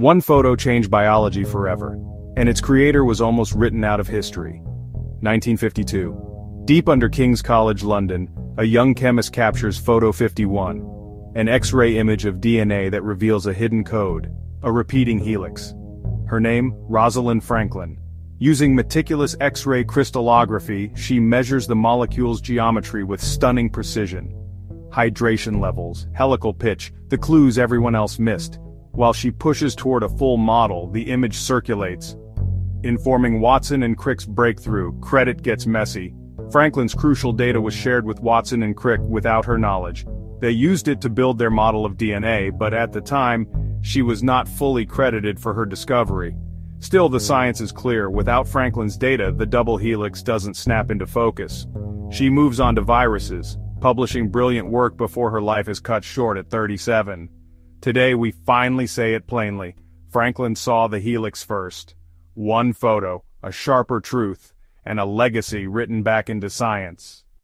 One photo changed biology forever, and its creator was almost written out of history. 1952. Deep under King's College London, a young chemist captures Photo 51, an X-ray image of DNA that reveals a hidden code, a repeating helix. Her name, Rosalind Franklin. Using meticulous X-ray crystallography, she measures the molecule's geometry with stunning precision. Hydration levels, helical pitch, the clues everyone else missed. While she pushes toward a full model, the image circulates, Informing Watson and Crick's breakthrough, credit gets messy. Franklin's crucial data was shared with Watson and Crick without her knowledge. They used it to build their model of DNA, but at the time, she was not fully credited for her discovery. Still the science is clear, without Franklin's data the double helix doesn't snap into focus. She moves on to viruses, publishing brilliant work before her life is cut short at 37. Today we finally say it plainly, Franklin saw the helix first. One photo, a sharper truth, and a legacy written back into science.